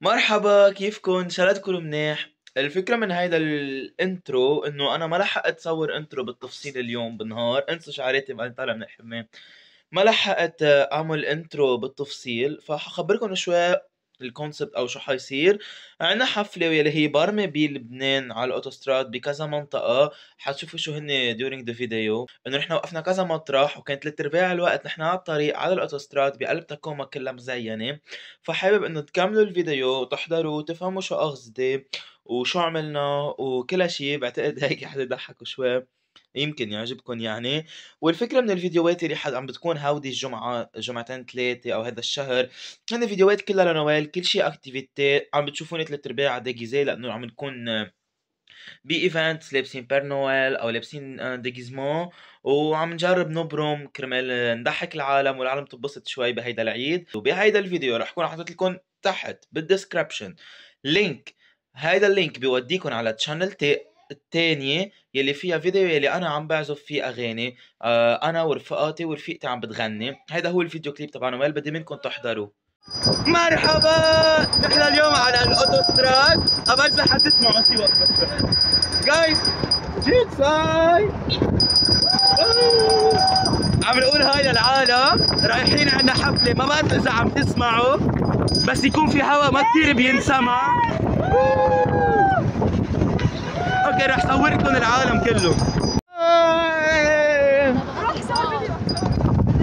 مرحبا كيفكن؟ شلتكن منيح. الفكرة من هيدا ال intro إنه أنا ما لحقت صور intro بالتفصيل اليوم بالنهار. انسوا شعراتي بقى طالع من الحمام ما لحقت أعمل intro بالتفصيل فحخبركن شوي ال concept أو شو حيصير. عنا حفلة واللي هي برمة بلبنان على الأوتوستراد بكذا منطقة. حتشوفوا شو هن during the video. إنه نحن وقفنا كذا مطرح وكانت ثلاث ارباع الوقت نحن على الطريق على الأوتوستراد بقلب تاكوما كلها مزينة. فحابب إنه تكملوا الفيديو وتحضروا وتفهموا شو قصدي وشو عملنا وكل شيء بعتقد هيك حدا يضحكوا شوي. يمكن يعجبكم يعني. والفكرة من الفيديوهات اللي حد عم بتكون هودي الجمعة جمعتين ثلاثة أو هذا الشهر هن فيديوهات كلها لنوال كل شيء activity عم بتشوفوني ثلاث أرباع déguisé لأنه عم نكون ب event لابسين Père Noël أو لابسين déguisement وعم نجرب نبرم كرمال نضحك العالم والعالم تنبسط شوي بهيدا العيد. وبهيدا الفيديو رح كون حاطط لكم تحت بال description link هيدا ال link بيوديكم على channel التانية يلي فيها فيديو يلي أنا عم بعزف فيه أغاني آه أنا ورفقاتي ورفيقتي عم بتغني. هيدا هو الفيديو كليب تبع نويل بدي منكم تحضروه. مرحبا! نحن اليوم على الاوتوستراد ابى حتسمعوا شي وقت بس. guys let's say. عم نقول hi للعالم. رايحين عنا حفلة. ما بعرف إذا عم تسمعوا بس يكون في هوا ما كثير بينسمع. okay رح صوركم العالم كله.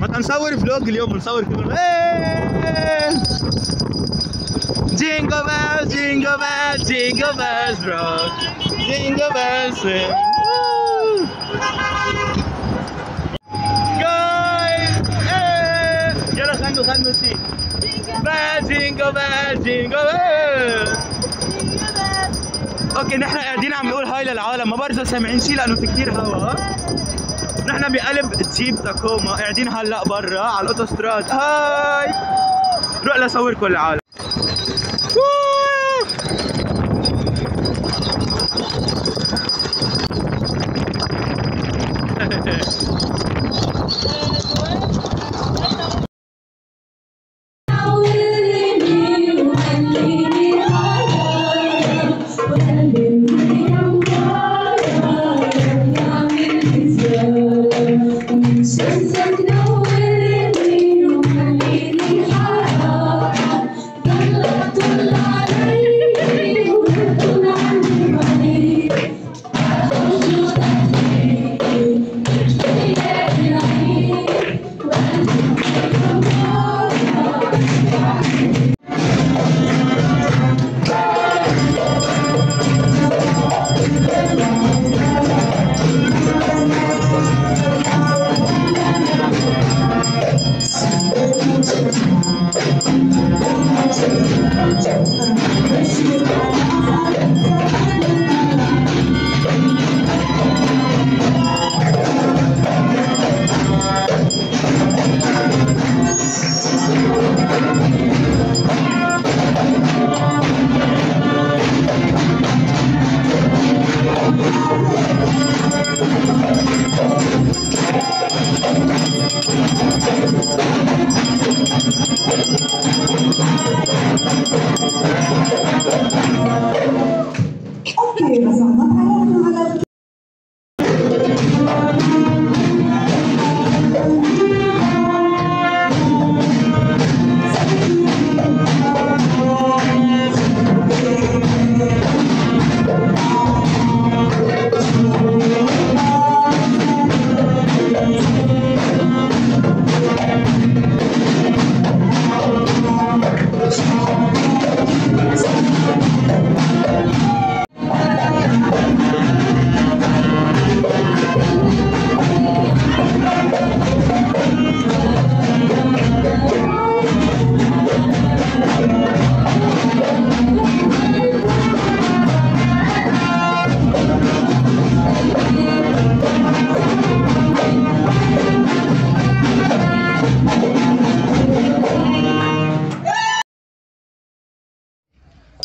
ما نصور vlog اليوم بنصور كله jingle bells jingle bells jingle bells bro jingle bells يلا غنوا غنوا شي bell jingle bell jingle bell okay نحن قاعدين عم نقول hi للعالم. ما بعرف إذا سامعين شيء لأنه في كثير هوا نحن بقلب جيب تاكوما قاعدين هلأ برا على الأوتوستراد. hi! روح لصوركم العالم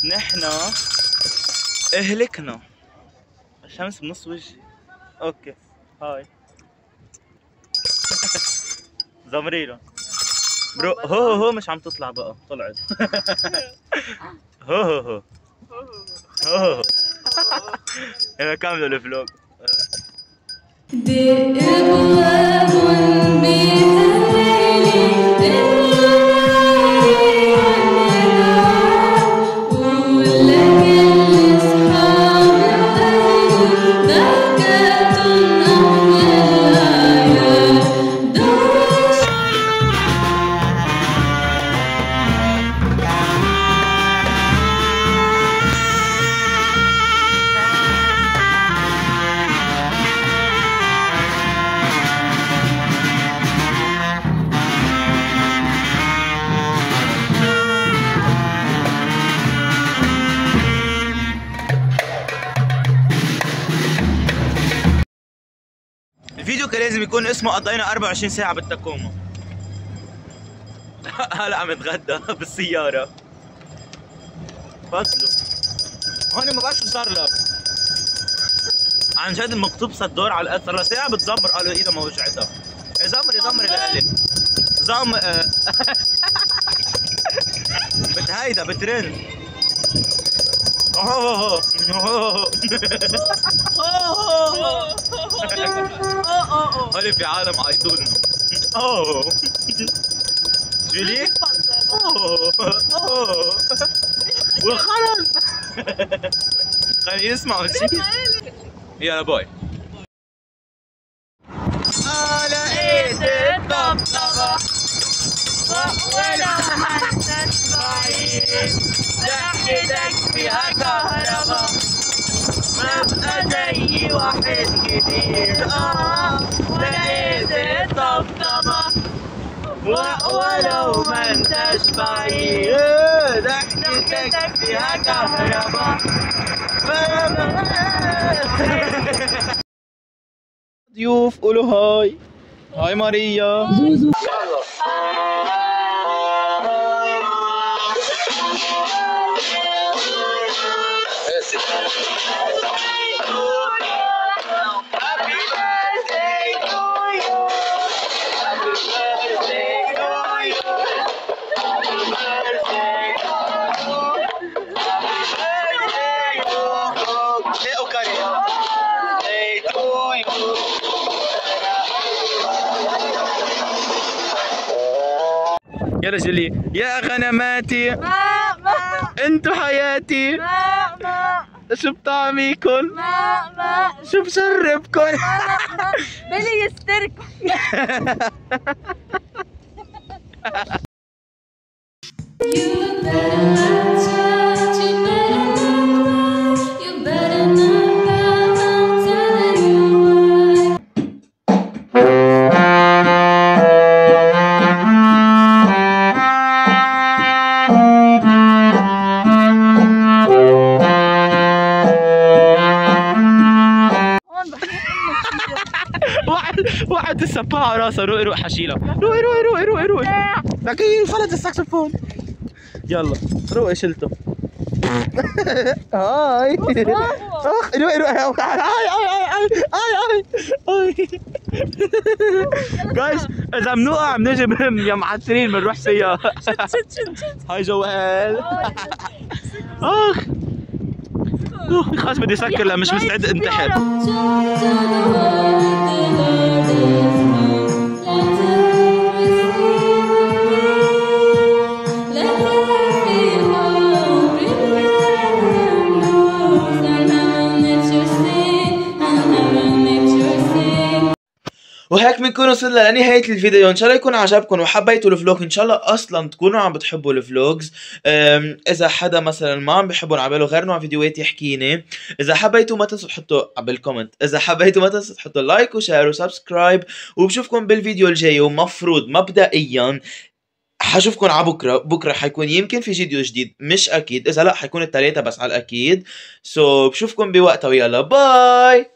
نحن أهلكنا. الشمس بنص وجهي. أوكي. هاي. زمريرة برو هو هو هو مش عم تطلع بقى. طلعت. هو هو هو. هو هو هو. كامل الفلوج بأبواب بهالليل ولكل لازم يكون اسمه قضينا 24 ساعة بالتكوما هلا عم اتغدى بالسيارة. فضلوا. هون ما بعرف شو صار لها عن جد مكتوب صدور على صار لها ساعة بتزمر قالوا ايدها ما وجعتها زمري زمري لقلب زم. بتهيدا بترن أوه. أوه. هولي في عالم عيطولنا أوه. جولي؟ أوه. أوه. وخلص خليني يسمعوا شيء. يلا باي. على ايد الطبطبة ولا هندس بعيد. ضحكتك فيها كهربا ببقى زي واحد جديد آه لقيت الطبطبة ولو ضحكتك فيها ضيوف قولوا هاي. هاي ماريا. يا رجلي. يا غنماتي ما ما انتو حياتي. شو بطعميكن ما ما شو بشربكن بلي يستركم You السباعة على راسه. روقي روقي حشيلة. روقي روقي روقي روقي روقي. لكن فلت الساكسفون. يلا. روقي شلته. هاي. أخ روقي روقي. هاي هاي هاي هاي هاي جايز إذا بنوقع بنجي يا معترين بنروح سيا هاي جوال أخ. خلاص بدي اسكر لا مش مستعد انتحر. وهيك بنكون وصلنا لنهاية الفيديو. إن شاء الله يكون عجبكم وحبيتوا ال vlog. إن شاء الله أصلا تكونوا عم بتحبوا ال vlogs. إذا حدا مثلا ما عم بحبهم عباله غير نوع فيديوهات يحكيني. إذا حبيتوا ما تنسوا تحطوا بال comment إذا حبيتوا ما تنسوا تحطوا like و share و subscribe وبشوفكم بالفيديو الجاي. ومفروض مبدئيا حشوفكم على بكرة. بكرة حيكون يمكن في فيديو جديد. مش أكيد. إذا لا حيكون الثلاثه بس على الأكيد. so so, بشوفكم بوقتها. ويلا bye